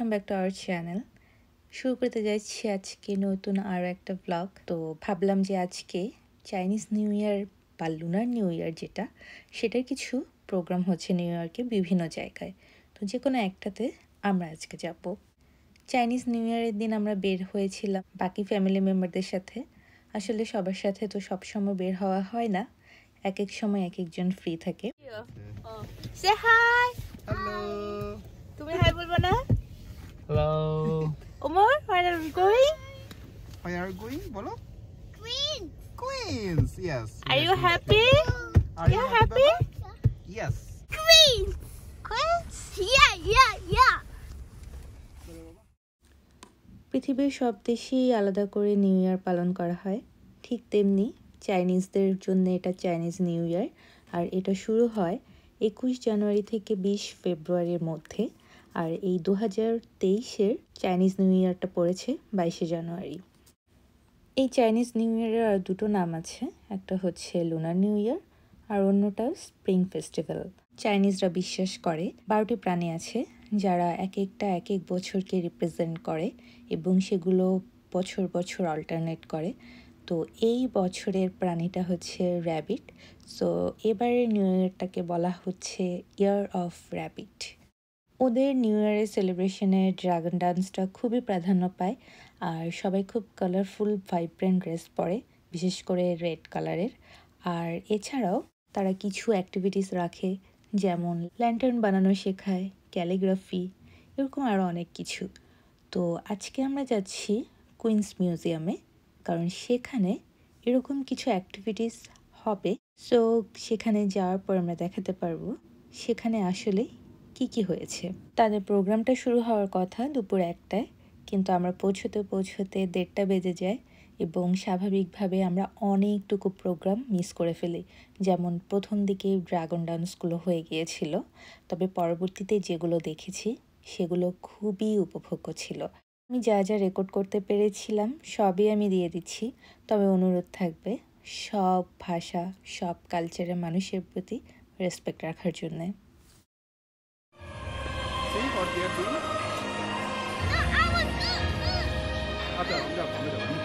Welcome back to our channel শুরু করতে যাচ্ছি আজকে নতুন আরও একটা ব্লগ তো ভাবলাম যে আজকে চাইনিজ নিউ ইয়ার বা লুনার নিউ ইয়ার যেটা সেটার কিছু প্রোগ্রাম হচ্ছে নিউ ইয়র্কে বিভিন্ন জায়গায়। তো যে কোনো একটাতে আমরা আজকে যাব। চাইনিজ নিউ ইয়ারের দিন আমরা বের হয়েছিলাম বাকি ফ্যামিলি মেম্বারদের সাথে। আসলে সবার সাথে তো সবসময় বের হওয়া হয় না। এক এক সময় এক একজন ফ্রি থাকে। হাই তুমি হাই বলব না? Hello Omar where are we going Where are you going? বলো Queens. Queens. Yes. are you happy Are you you happy? Baba? Yes. Queens. Queens? Yeah, yeah, yeah. পৃথিবীর সব দেশেই আলাদা করে নিউ ইয়ার পালন করা হয় ঠিক তেমনি চাইনিজদের জন্য এটা চাইনিজ নিউ ইয়ার আর এটা শুরু হয় একুশ জানুয়ারি থেকে বিশ ফেব্রুয়ারির মধ্যে আর এই দু হাজার তেইশের চাইনিজ নিউ ইয়ারটা পড়েছে বাইশে জানুয়ারি। এই চাইনিজ নিউ ইয়ারের আর দুটো নাম আছে, একটা হচ্ছে লুনার নিউ ইয়ার আর অন্যটা স্প্রিং ফেস্টিভ্যাল চাইনিজরা বিশ্বাস করে, বারোটি প্রাণী আছে যারা এক একটা এক এক বছরকে রিপ্রেজেন্ট করে এবং সেগুলো বছর বছর অল্টারনেট করে। তো এই বছরের প্রাণীটা হচ্ছে র্যাবিট সো এবারের নিউ ইয়ারটাকে বলা হচ্ছে ইয়ার অফ র্যাবিট ওদের নিউ ইয়ারের সেলিব্রেশনে ড্রাগন ডান্সটা খুবই প্রাধান্য পায়। আর সবাই খুব কালারফুল ভাইব্রেন্ট ড্রেস পরে, বিশেষ করে রেড কালারের আর এছাড়াও তারা কিছু অ্যাক্টিভিটিস রাখে, যেমন ল্যান্টার্ন বানানো শেখায় ক্যালিগ্রাফি এরকম আরও অনেক কিছু। তো আজকে আমরা যাচ্ছি কুইন্স মিউজিয়ামে কারণ সেখানে এরকম কিছু অ্যাক্টিভিটিস হবে। সো সেখানে যাওয়ার পর আমরা দেখাতে পারব, সেখানে আসলে কি কি হয়েছে? তাদের প্রোগ্রামটা শুরু হওয়ার কথা দুপুর একটায়, কিন্তু আমরা পৌঁছতে পৌঁছতে দেড়টা বেজে যায় এবং স্বাভাবিকভাবে আমরা অনেকটুকু প্রোগ্রাম মিস করে ফেলি। যেমন প্রথম দিকে ড্রাগন ডান্সগুলো হয়ে গিয়েছিল, তবে পরবর্তীতে যেগুলো দেখেছি সেগুলো খুবই উপভোগ্য ছিল। আমি যা যা রেকর্ড করতে পেরেছিলাম সবই আমি দিয়ে দিচ্ছি, তবে অনুরোধ থাকবে সব ভাষা, সব কালচারের মানুষের প্রতি রেসপেক্ট রাখার জন্যে। for their team? No, I was good. Okay, I'm done. I'm.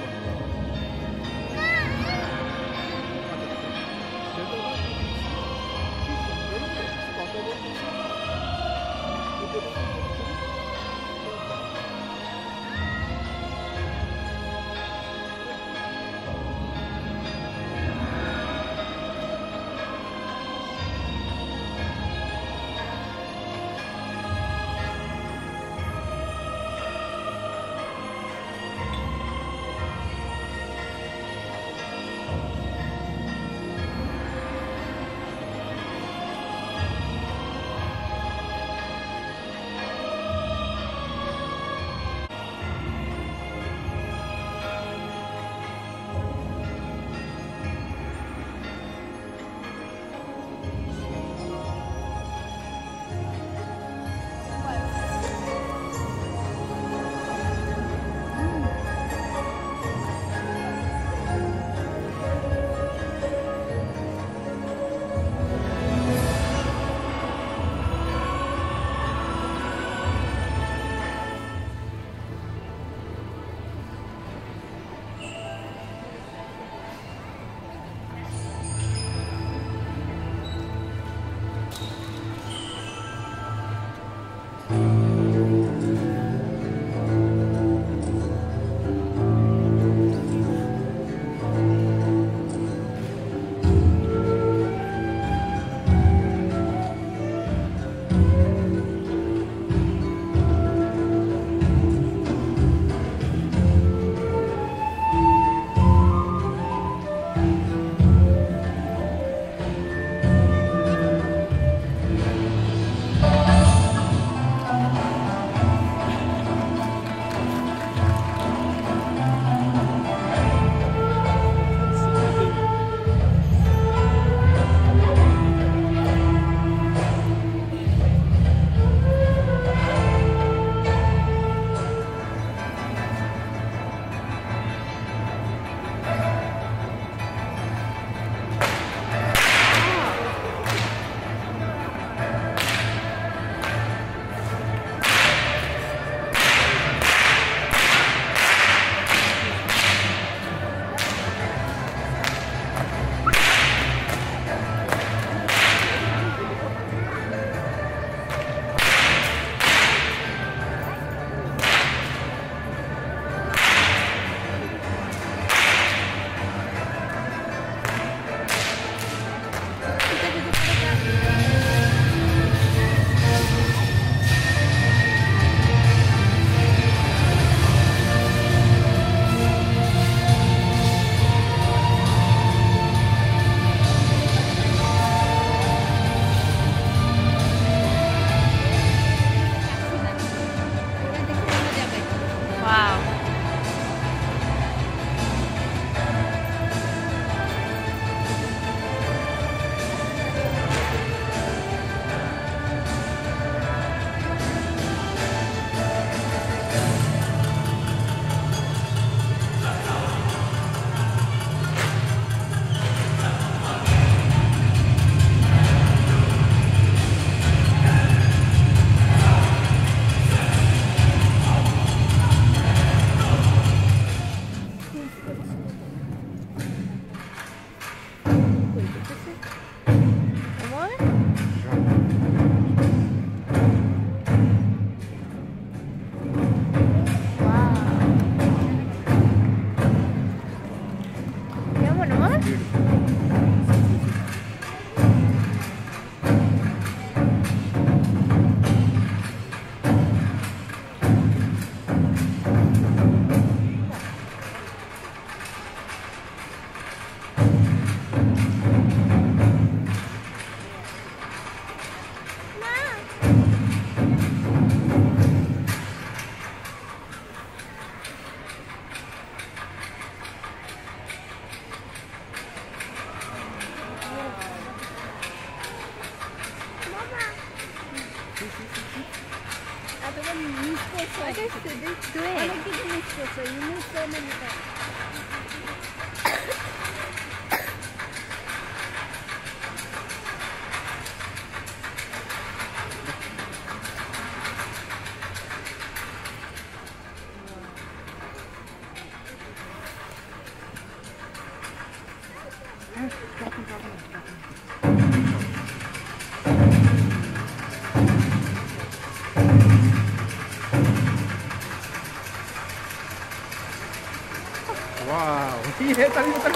है तभी तो उतर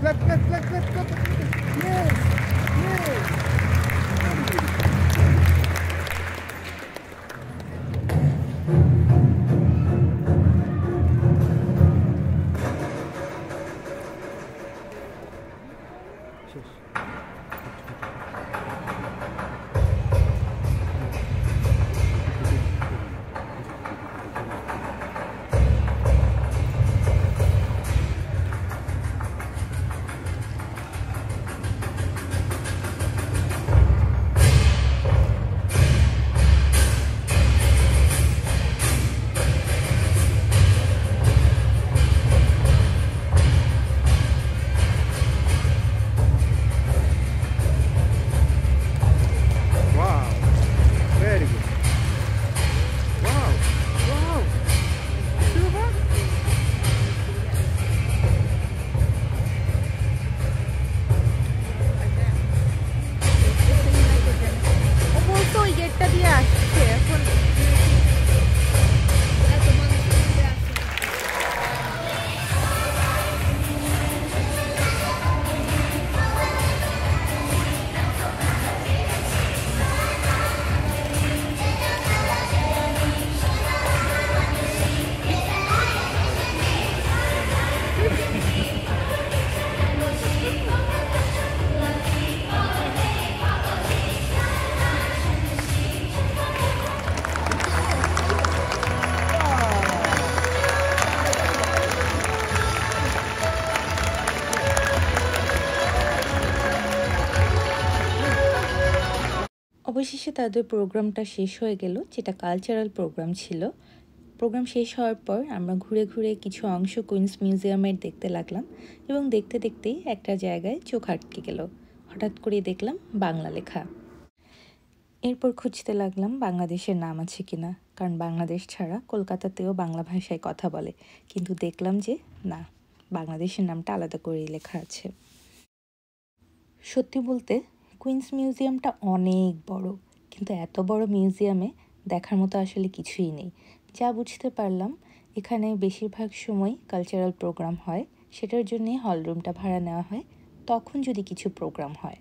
Klep, klep, klep, klep, klep. Jest! Jest! অবশেষে তাদের প্রোগ্রামটা শেষ হয়ে গেল, যেটা কালচারাল প্রোগ্রাম ছিল। প্রোগ্রাম শেষ হওয়ার পর আমরা ঘুরে ঘুরে কিছু অংশ কুইন্স মিউজিয়ামের দেখতে লাগলাম এবং দেখতে দেখতেই একটা জায়গায় চোখ আটকে গেল। হঠাৎ করে দেখলাম বাংলা লেখা। এরপর খুঁজতে লাগলাম বাংলাদেশের নাম আছে কিনা, কারণ বাংলাদেশ ছাড়া কলকাতাতেও বাংলা ভাষায় কথা বলে। কিন্তু দেখলাম যে না, বাংলাদেশের নামটা আলাদা করেই লেখা আছে। সত্যি বলতে কুইন্স মিউজিয়ামটা অনেক বড়, কিন্তু এত বড় মিউজিয়ামে দেখার মতো আসলে কিছুই নেই। যা বুঝতে পারলাম, এখানে বেশিরভাগ সময় কালচারাল প্রোগ্রাম হয়, সেটার জন্যে হল রুমটা ভাড়া নেওয়া হয়, তখন যদি কিছু প্রোগ্রাম হয়।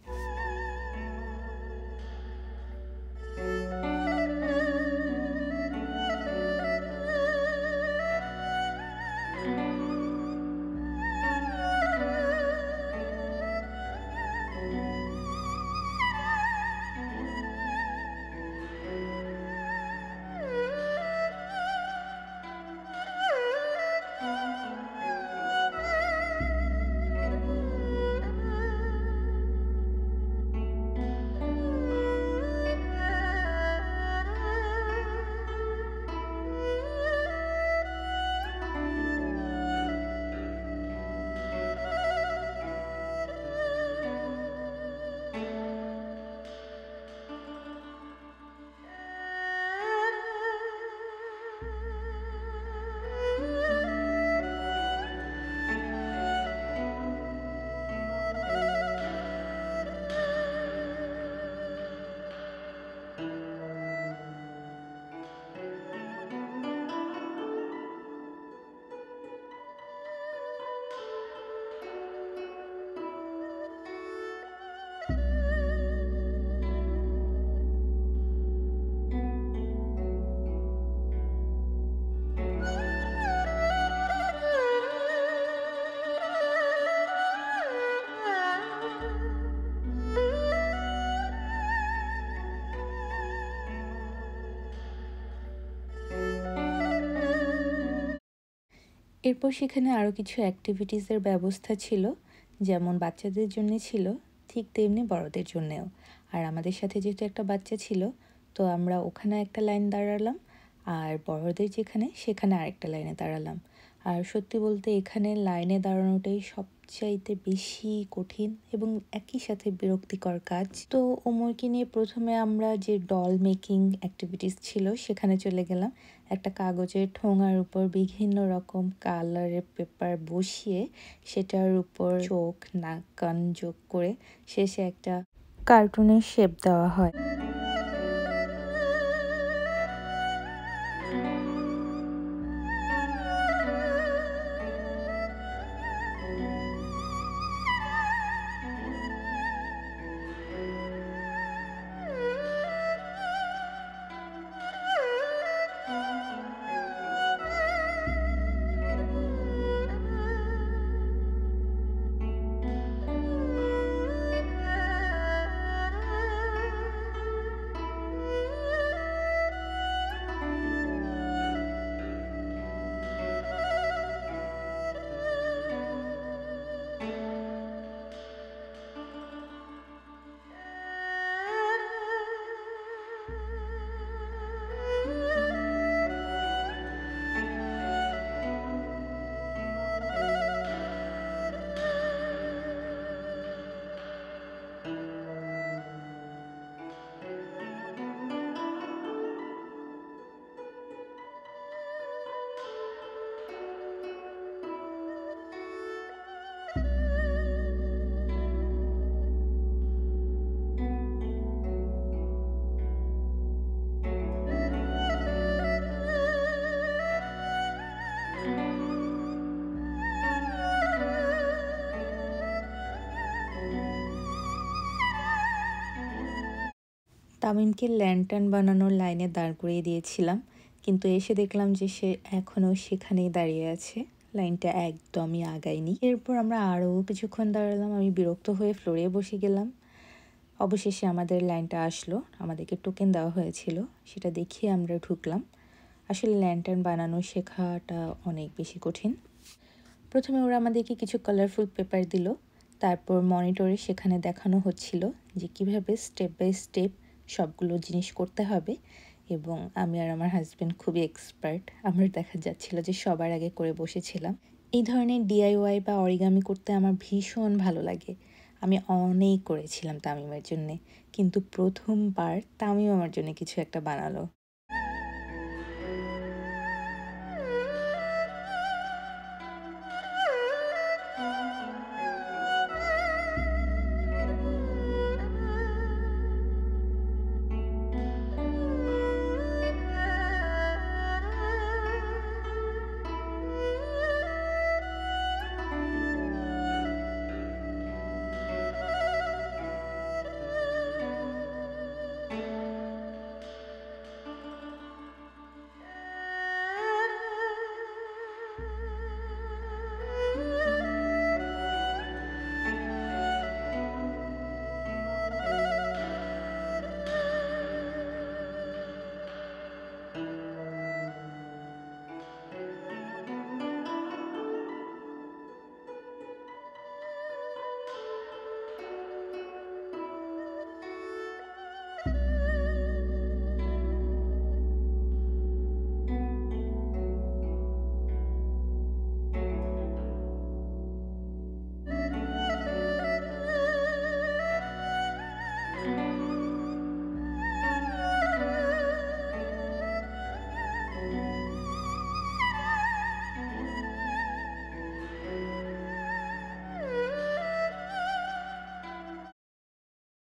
এরপর সেখানে আরও কিছু অ্যাক্টিভিটিসের ব্যবস্থা ছিল, যেমন বাচ্চাদের জন্য ছিল, ঠিক তেমনি বড়দের জন্যেও। আর আমাদের সাথে যেহেতু একটা বাচ্চা ছিল, তো আমরা ওখানে একটা লাইন দাঁড়ালাম, আর বড়দের যেখানে, সেখানে আরেকটা লাইনে দাঁড়ালাম। আর সত্যি বলতে এখানে লাইনে দাঁড়ানোটাই সবচাইতে বেশি কঠিন এবং একই সাথে বিরক্তিকর কাজ। তো ওমরকে নিয়ে প্রথমে আমরা যে ডল মেকিং অ্যাক্টিভিটিস ছিল, সেখানে চলে গেলাম। একটা কাগজের ঠোঙার উপর বিভিন্ন রকম কালারের পেপার বসিয়ে সেটার উপর চোখ, নাক, কান যোগ করে শেষে একটা কার্টুনের শেপ দেওয়া হয়। তামিমকে ল্যান্টার্ন বানানোর লাইনে দাঁড় করিয়ে দিয়েছিলাম, কিন্তু এসে দেখলাম যে সে এখনও সেখানেই দাঁড়িয়ে আছে। লাইনটা একদমই আগায়নি। এরপর আমরা আরও কিছুক্ষণ দাঁড়ালাম, আমি বিরক্ত হয়ে ফ্লোরে বসে গেলাম। অবশেষে আমাদের লাইনটা আসলো, আমাদেরকে টোকেন দেওয়া হয়েছিল, সেটা দেখিয়ে আমরা ঢুকলাম। আসলে ল্যান্টার্ন বানানো শেখাটা অনেক বেশি কঠিন। প্রথমে ওরা আমাদেরকে কিছু কালারফুল পেপার দিল, তারপর মনিটরে সেখানে দেখানো হচ্ছিল যে কীভাবে স্টেপ বাই স্টেপ সবগুলো জিনিস করতে হবে এবং আমি আর আমার হাজব্যান্ড খুবই এক্সপার্ট আমার দেখা যাচ্ছিল যে সবার আগে করে বসেছিলাম। এই ধরনের ডিআইওয়াই বা অরিগামি করতে আমার ভীষণ ভালো লাগে। আমি অনেক করেছিলাম তামিমের জন্যে। কিন্তু প্রথমবার তামিম আমার জন্য কিছু একটা বানালো।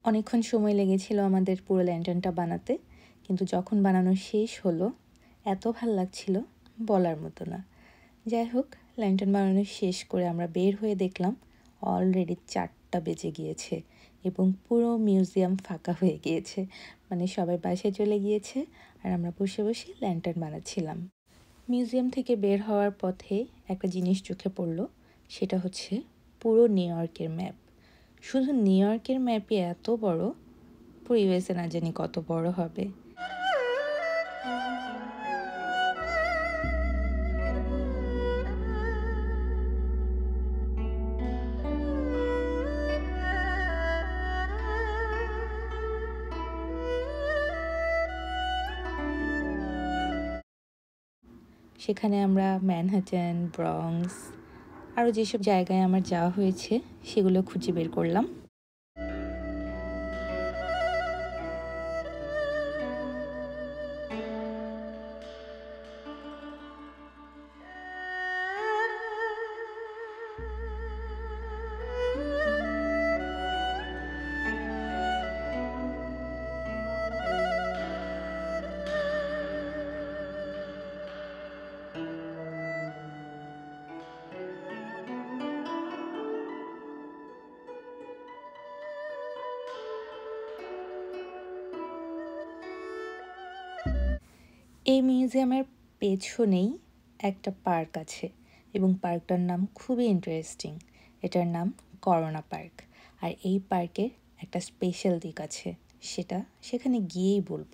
অনেকক্ষণ সময় লেগেছিল আমাদের পুরো ল্যান্টার্নটা বানাতে, কিন্তু যখন বানানো শেষ হলো, এত ভালো লাগছিল বলার মতো না। যাই হোক ল্যান্টার্ন বানানো শেষ করে আমরা বের হয়ে দেখলাম অলরেডি চারটা বেজে গিয়েছে এবং পুরো মিউজিয়াম ফাঁকা হয়ে গিয়েছে। মানে সবাই বাসায় চলে গিয়েছে আর আমরা বসে বসে ল্যান্টার্ন বানাচ্ছিলাম। মিউজিয়াম থেকে বের হওয়ার পথে একটা জিনিস চোখে পড়ল, সেটা হচ্ছে পুরো নিউ ইয়র্কের ম্যাপ শুধু নিউ ইয়র্কের ম্যাপে এত বড়, পরিবেশে না জানি কত বড় হবে। সেখানে আমরা ম্যানহাটন ব্রংস আরও যেসব জায়গায় আমার যাওয়া হয়েছে সেগুলো খুঁজে বের করলাম। মিউজিয়ামের পেছনেই একটা পার্ক আছে এবং পার্কটার নাম খুবই ইন্টারেস্টিং। এটার নাম করোনা পার্ক। আর এই পার্কের একটা স্পেশাল দিক আছে, সেটা সেখানে গিয়েই বলব।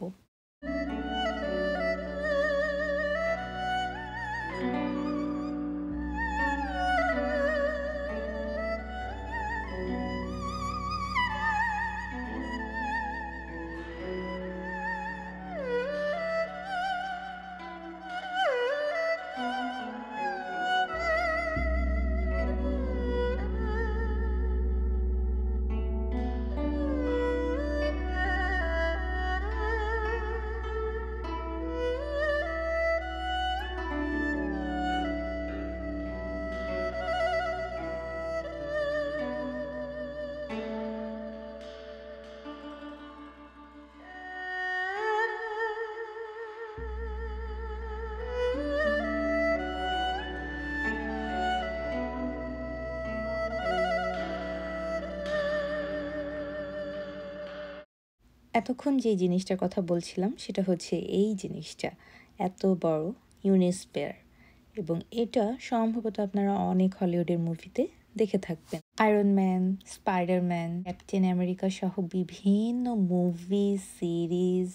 এতক্ষণ যে জিনিসটার কথা বলছিলাম, সেটা হচ্ছে এই জিনিসটা। এত বড় ইউনিস্পেয়ার এবং এটা সম্ভবত আপনারা অনেক হলিউডের মুভিতে দেখে থাকবেন। Iron man spiderman captain America সহ বিভিন্ন মুভি, সিরিজ,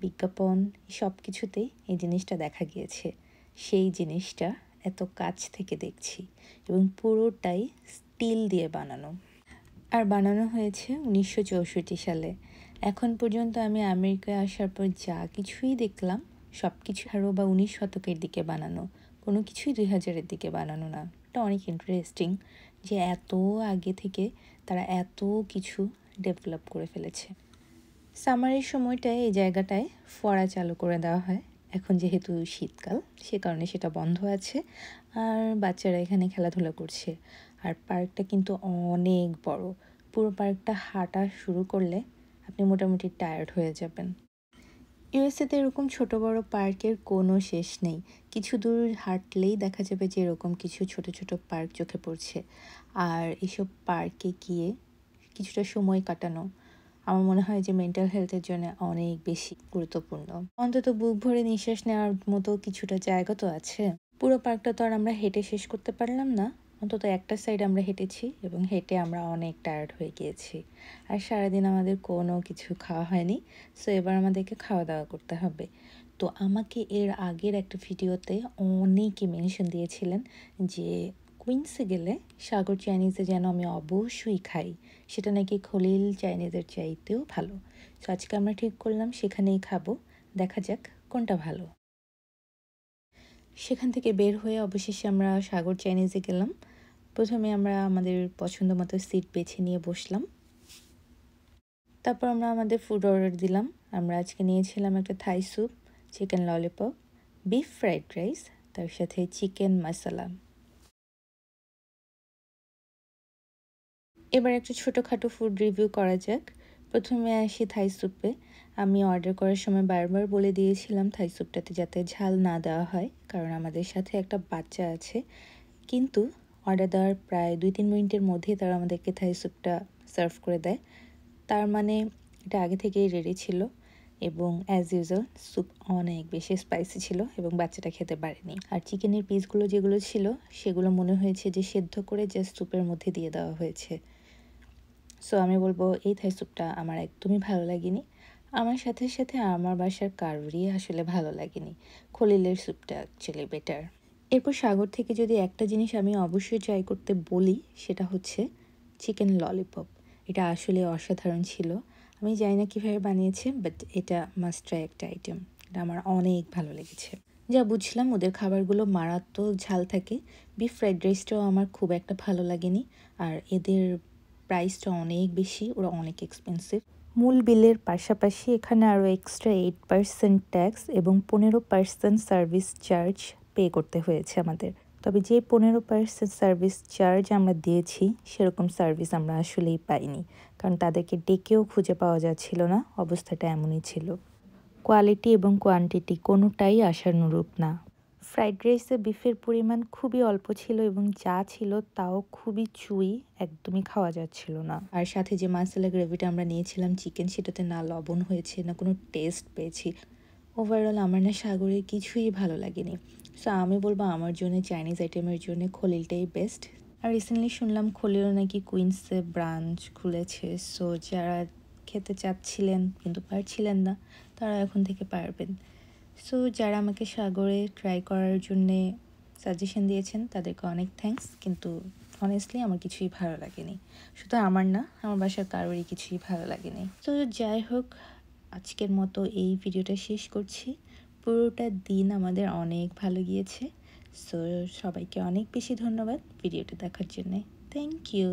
বিজ্ঞাপন, সব কিছুতেই এই জিনিসটা দেখা গিয়েছে। সেই জিনিসটা এত কাছ থেকে দেখছি এবং পুরোটাই স্টিল দিয়ে বানানো। আর বানানো হয়েছে উনিশশো চৌষট্টি সালে। এখন পর্যন্ত আমি আমেরিকায় আসার পর যা কিছুই দেখলাম সব কিছু আরও বা উনিশ শতকের দিকে বানানো। কোনো কিছুই দুই হাজারের দিকে বানানো না। এটা অনেক ইন্টারেস্টিং যে এত আগে থেকে তারা এত কিছু ডেভেলপ করে ফেলেছে। সামারের সময়টায় এই জায়গাটায় ফড়া চালু করে দেওয়া হয়। এখন যেহেতু শীতকাল, সে কারণে সেটা বন্ধ আছে। আর বাচ্চারা এখানে খেলাধুলা করছে। আর পার্কটা কিন্তু অনেক বড়। পুরো পার্কটা হাঁটা শুরু করলে আপনি মোটামুটি টায়ার্ড হয়ে যাবেন। ইউএসএতে এরকম ছোট বড় পার্কের কোনো শেষ নেই। কিছু দূর হাঁটলেই দেখা যাবে যে এরকম কিছু ছোট ছোট পার্ক চোখে পড়ছে। আর এসব পার্কে গিয়ে কিছুটা সময় কাটানো আমার মনে হয় যে মেন্টাল হেলথের জন্য অনেক বেশি গুরুত্বপূর্ণ। অন্তত বুক ভরে নিঃশ্বাস নেওয়ার মতো কিছুটা জায়গা তো আছে। পুরো পার্কটা তো আর আমরা হেঁটে শেষ করতে পারলাম না। অন্তত একটা সাইড আমরা হেঁটেছি এবং হেঁটে আমরা অনেক টায়ার্ড হয়ে গিয়েছি। আর সারাদিন আমাদের কোনো কিছু খাওয়া হয়নি সো এবার আমাদেরকে খাওয়া দাওয়া করতে হবে। তো আমাকে এর আগের একটা ভিডিওতে অনেকে মেনশন দিয়েছিলেন যে কুইন্সে গেলে সাগর চাইনিজে যেন আমি অবশ্যই খাই, সেটা নাকি খলিল চাইনিজের চাইতেও ভালো। তো আজকে আমরা ঠিক করলাম, সেখানেই খাব, দেখা যাক কোনটা ভালো। সেখান থেকে বের হয়ে অবশেষে আমরা সাগর চাইনিজে গেলাম। প্রথমে আমরা আমাদের পছন্দ মতো সিট বেছে নিয়ে বসলাম। তারপর আমরা আমাদের ফুড অর্ডার দিলাম। আমরা আজকে নিয়েছিলাম একটা Thai soup chicken lollipop beef fried rice তার সাথে চিকেন মশলা এবার একটা ছোটোখাটো ফুড রিভিউ করা যাক। প্রথমে আসি থাই স্যুপে আমি অর্ডার করার সময় বারবার বলে দিয়েছিলাম থাই স্যুপটাতে যাতে ঝাল না দেওয়া হয়, কারণ আমাদের সাথে একটা বাচ্চা আছে। কিন্তু অর্ডার দেওয়ার প্রায় দুই তিন মিনিটের মধ্যেই তারা আমাদেরকে থাই স্যুপটা সার্ভ করে দেয়। তার মানে এটা আগে থেকেই রেডি ছিল এবং অ্যাজ ইউজুয়াল স্যুপ অনেক বেশি স্পাইসি ছিল এবং বাচ্চাটা খেতে পারেনি। আর চিকেনের পিসগুলো যেগুলো ছিল, সেগুলো মনে হয়েছে যে সেদ্ধ করে জাস্ট স্যুপের মধ্যে দিয়ে দেওয়া হয়েছে। সো আমি বলব এই থাই স্যুপটা আমার একদমই ভালো লাগেনি। আমার সাথে সাথে আমার বাসার কারোরই আসলে ভালো লাগেনি। খলিলের স্যুপটা অ্যাকচুয়ালি বেটার এরপর সাগর থেকে যদি একটা জিনিস আমি অবশ্যই ট্রাই করতে বলি, সেটা হচ্ছে চিকেন ললিপপ এটা আসলে অসাধারণ ছিল। আমি জানি না কীভাবে বানিয়েছে বাট এটা মাস্ট ট্রাই একটা আইটেম এটা আমার অনেক ভালো লেগেছে। যা বুঝলাম, ওদের খাবারগুলো মারাত্মক ঝাল থাকে। বিফ ফ্রাইড রাইসটাও আমার খুব একটা ভালো লাগেনি। আর এদের প্রাইসটা অনেক বেশি, ওরা অনেক এক্সপেন্সিভ মূল বিলের পাশাপাশি এখানে আরও এক্সট্রা এইট পার্সেন্ট ট্যাক্স এবং পনেরো পার্সেন্ট সার্ভিস চার্জ পে করতে হয়েছে আমাদের। তবে যে পনেরো পার্সেন্ট সার্ভিস চার্জ আমরা দিয়েছি, সেরকম সার্ভিস আমরা আসলেই পাইনি। কারণ তাদেরকে ডেকেও খুঁজে পাওয়া যাচ্ছিল না, অবস্থাটা এমনই ছিল। কোয়ালিটি এবং কোয়ান্টিটি কোনোটাই আশানুরূপ না। ফ্রাইড রাইসে বিফের পরিমাণ খুবই অল্প ছিল এবং যা ছিল তাও খুবই চুই একদমই খাওয়া যাচ্ছিল না। আর সাথে যে মাসালা গ্রেভিটা আমরা নিয়েছিলাম চিকেন সেটাতে না লবণ হয়েছে, না কোনো টেস্ট পেয়েছি। ওভারঅল আমার না সাগরের কিছুই ভালো লাগেনি। সো আমি বলব আমার জন্য চাইনিজ আইটেমের জন্য খলিলটাই বেস্ট আর রিসেন্টলি শুনলাম খলিলও নাকি কুইন্সে ব্রাঞ্চ খুলেছে। সো যারা খেতে চাচ্ছিলেন কিন্তু পারছিলেন না, তারা এখন থেকে পারবেন। সো যারা আমাকে সাগরে ট্রাই করার জন্যে সাজেশন দিয়েছেন, তাদেরকে অনেক থ্যাঙ্কস কিন্তু অনেস্টলি আমার কিছুই ভালো লাগেনি। শুধু আমার না, আমার বাসার কারোরই কিছুই ভালো লাগেনি। তো যাই হোক আজকের মতো এই ভিডিওটা শেষ করছি। পুরোটা দিন আমাদের অনেক ভালো গিয়েছে। সো সবাইকে অনেক বেশি ধন্যবাদ ভিডিওটা দেখার জন্যে। Thank you